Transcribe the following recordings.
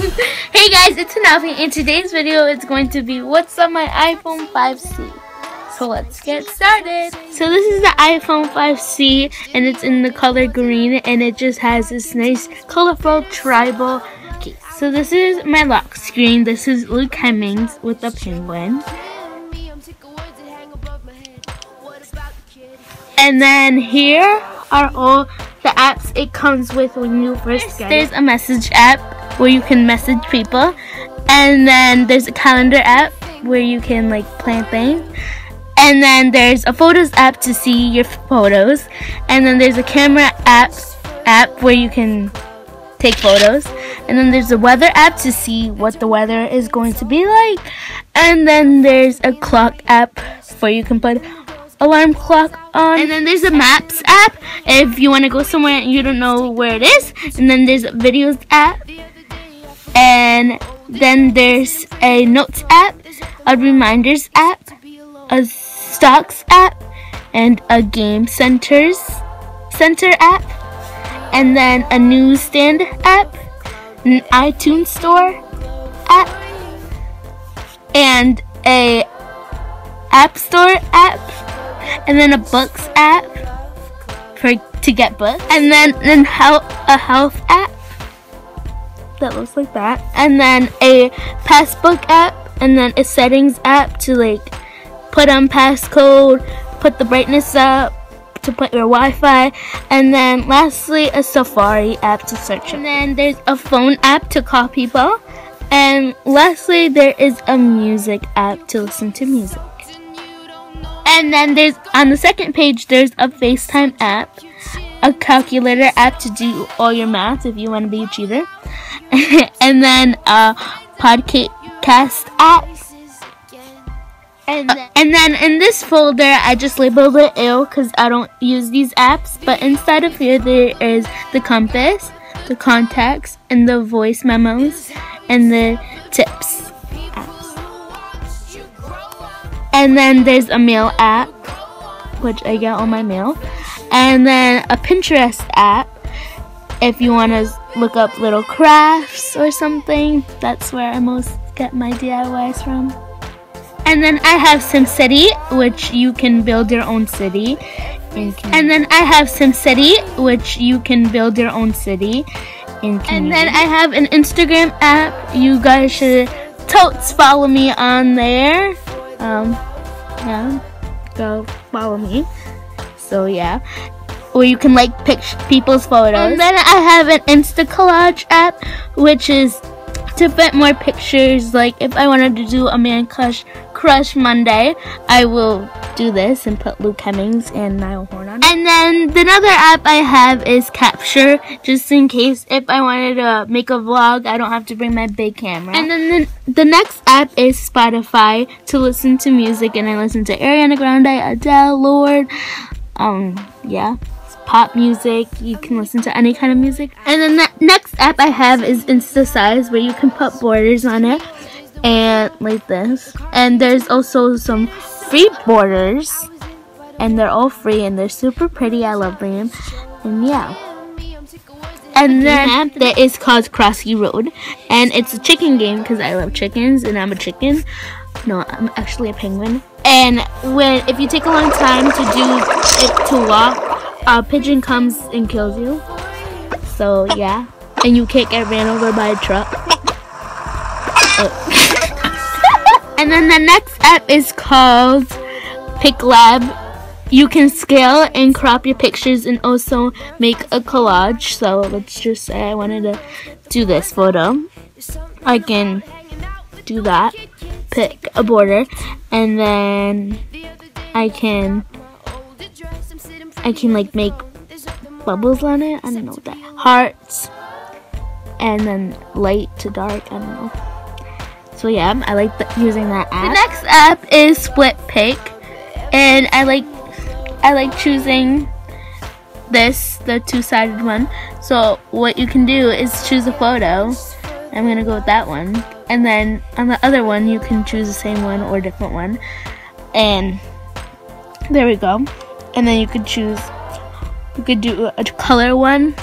hey guys, it's Hanafi and today's video is going to be what's on my iPhone 5C. So let's get started. So this is the iPhone 5C and it's in the color green and it just has this nice colorful tribal case. So this is my lock screen. This is Luke Hemmings with the penguin. And then here are all the apps it comes with when you first get There's a message app where you can message people. And then there's a calendar app where you can like plan things. And then there's a photos app to see your photos. And then there's a camera app app where you can take photos. And then there's a weather app to see what the weather is going to be like. And then there's a clock app where you can put alarm clock on. And then there's a maps app if you want to go somewhere and you don't know where it is. And then there's a videos app. And then there's a notes app, a reminders app, a stocks app, and a game centers center app. And then a newsstand app, an iTunes store app, and a app store app and then a books app for to get books, and then then health a health app that looks like that, and then a passbook app, and then a settings app to like put on passcode, put the brightness up, to put your Wi-Fi, and then lastly a Safari app to search. And then there's a phone app to call people, and lastly there is a music app to listen to music. And then there's on the second page there's a FaceTime app, a calculator app to do all your math if you want to be a cheater, and then a podcast app. And then, uh, and then in this folder, I just labeled it ill because I don't use these apps. But inside of here, there is the compass, the contacts, and the voice memos, and the tips. And then there's a mail app, which I get on my mail. And then a Pinterest app, if you want to look up little crafts or something. That's where I most get my DIYs from. And then I have SimCity, which you can build your own city. And then I have SimCity, which you can build your own city. And then I have an Instagram app. You guys should totes follow me on there um, yeah, go follow me. So yeah, where you can like pick people's photos. And then I have an Insta Collage app, which is to fit more pictures. Like if I wanted to do a man crush crush Monday, I will do this and put Luke Hemmings and Niall Horan on. And then the other app I have is Capture, just in case if I wanted to make a vlog, I don't have to bring my big camera. And then the, the next app is Spotify to listen to music, and I listen to Ariana Grande, Adele, Lorde, um, yeah it's pop music. You can listen to any kind of music. And then the next app I have is Instasize where you can put borders on it and like this. And there's also some free borders and they're all free and they're super pretty. I love them. And yeah. And then there is called Crossy Road and it's a chicken game because I love chickens and I'm a chicken. No, I'm actually a penguin. And when if you take a long time to do it to walk, a pigeon comes and kills you. So yeah, and you can't get ran over by a truck. Oh. and then the next app is called PicLab. You can scale and crop your pictures and also make a collage. So let's just say I wanted to do this photo. I can do that, pick a border, and then I can I can like make bubbles on it. I don't know what that hearts and then light to dark. I don't know. So yeah, I like the, using that app. The next app is Split Pic and I like I like choosing this the two-sided one so what you can do is choose a photo I'm gonna go with that one and then on the other one you can choose the same one or different one and there we go and then you could choose you could do a color one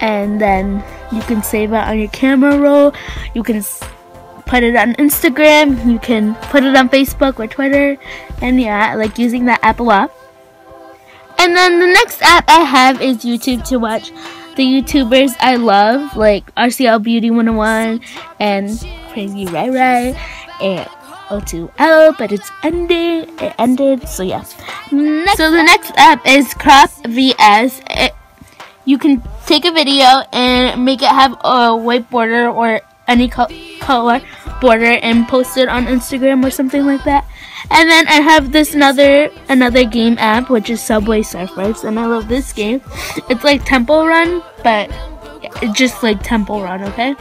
and then You can save it on your camera roll. You can put it on Instagram. You can put it on Facebook or Twitter. And yeah, I like using that Apple app. And then the next app I have is YouTube to watch the YouTubers I love, like RCL Beauty 101 and Crazy Ray Ray and O2L, but it's ending. It ended, so yeah. Next so the next app is Crop VS. It, you can take a video and make it have a white border or any co color border and post it on Instagram or something like that. And then I have this another another game app which is Subway Surfers and I love this game. It's like Temple Run, but it's just like Temple Run, okay?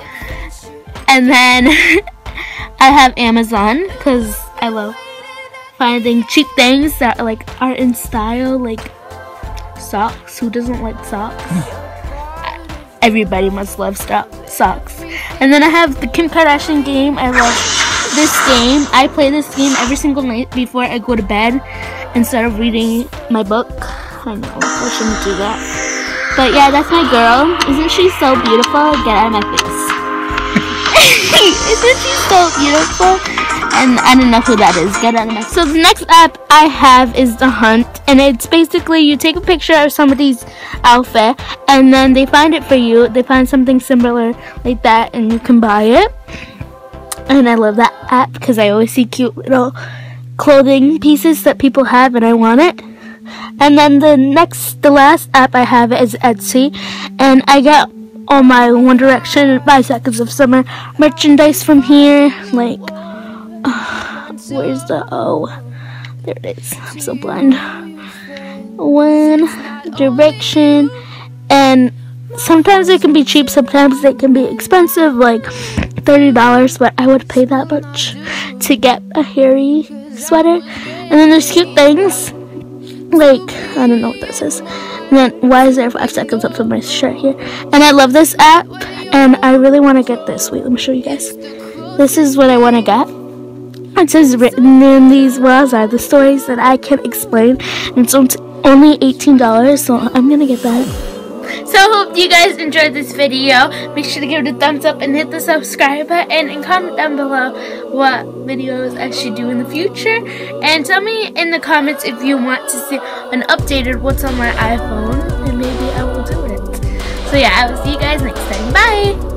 And then I have Amazon because I love finding cheap things that like are in style, like socks. Who doesn't like socks? Hmm. Everybody must love socks. And then I have the Kim Kardashian game. I love this game. I play this game every single night before I go to bed instead of reading my book. I know, I shouldn't do that. But yeah, that's my girl. Isn't she so beautiful? Get out of my face. Isn't she so beautiful? And I don't know who that is. Get out of my. So the next app I have is the Hunt, and it's basically you take a picture of somebody's outfit, and then they find it for you. They find something similar like that, and you can buy it. And I love that app because I always see cute little clothing pieces that people have, and I want it. And then the next, the last app I have is Etsy, and I got all my One Direction Five Seconds of Summer merchandise from here. Like, where's the O? There it is. I'm so blind. One Direction, and sometimes it can be cheap, sometimes they can be expensive, like $30, but I would pay that much to get a hairy sweater. And then there's cute things, like, I don't know what this is. And then why is there five seconds up on my shirt here? And I love this app, and I really want to get this. Wait, let me show you guys. This is what I want to get. Says written in these words are the stories that I can explain. And it's only $18, so I'm to get that. So hope you guys enjoyed this video. Make sure to give it a thumbs up and hit the subscribe button and comment down below what videos I should do in the future. And tell me in the comments if you want to see an updated what's on my iPhone and maybe I will do it. So yeah, I will see you guys next time. Bye!